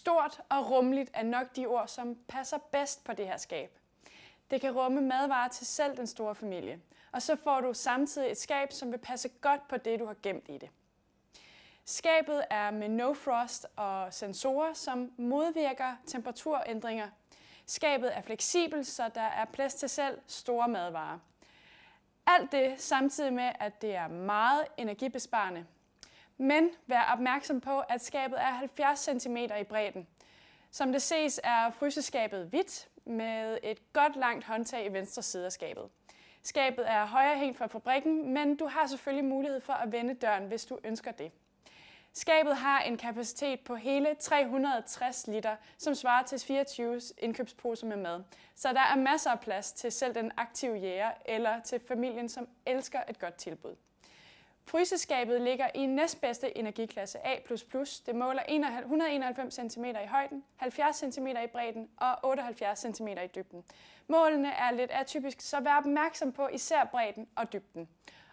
Stort og rummeligt er nok de ord, som passer bedst på det her skab. Det kan rumme madvarer til selv den store familie. Og så får du samtidig et skab, som vil passe godt på det, du har gemt i det. Skabet er med no frost og sensorer, som modvirker temperaturændringer. Skabet er fleksibelt, så der er plads til selv store madvarer. Alt det samtidig med, at det er meget energibesparende. Men vær opmærksom på, at skabet er 70 cm i bredden. Som det ses er fryseskabet hvidt med et godt langt håndtag i venstre side af skabet. Skabet er højere hængt fra fabrikken, men du har selvfølgelig mulighed for at vende døren, hvis du ønsker det. Skabet har en kapacitet på hele 360 liter, som svarer til 24 indkøbsposer med mad. Så der er masser af plads til selv den aktive jæger eller til familien, som elsker et godt tilbud. Fryseskabet ligger i næstbedste energiklasse A++. Det måler 191 cm i højden, 70 cm i bredden og 78 cm i dybden. Målene er lidt atypisk, så vær opmærksom på især bredden og dybden.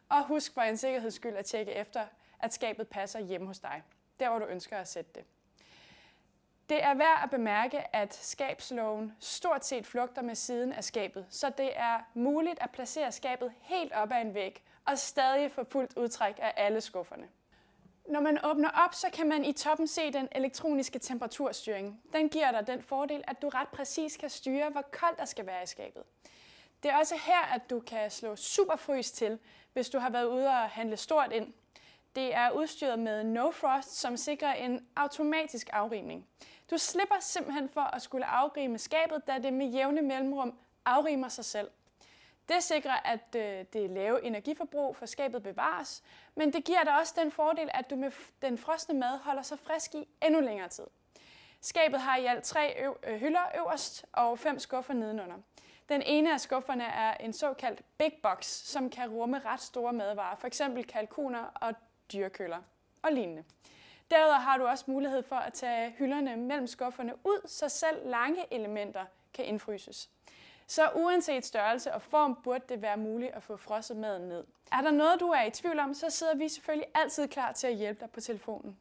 Og husk for en sikkerheds skyld at tjekke efter, at skabet passer hjemme hos dig, der hvor du ønsker at sætte det. Det er værd at bemærke, at skabsloven stort set flugter med siden af skabet, så det er muligt at placere skabet helt op ad en væg og stadig få fuldt udtræk af alle skufferne. Når man åbner op, så kan man i toppen se den elektroniske temperaturstyring. Den giver dig den fordel, at du ret præcis kan styre, hvor koldt der skal være i skabet. Det er også her, at du kan slå superfrys til, hvis du har været ude og handle stort ind. Det er udstyret med No Frost, som sikrer en automatisk afrimning. Du slipper simpelthen for at skulle afrime skabet, da det med jævne mellemrum afrimer sig selv. Det sikrer, at øh, det lave energiforbrug for skabet bevares, men det giver dig også den fordel, at du med den frosne mad holder sig frisk i endnu længere tid. Skabet har i alt tre øv- øh, hylder øverst og fem skuffer nedenunder. Den ene af skufferne er en såkaldt big box, som kan rumme ret store madvarer, f.eks. kalkuner og dyrekøler og lignende. Derudover har du også mulighed for at tage hylderne mellem skufferne ud, så selv lange elementer kan indfryses. Så uanset størrelse og form burde det være muligt at få frosset maden ned. Er der noget, du er i tvivl om, så sidder vi selvfølgelig altid klar til at hjælpe dig på telefonen.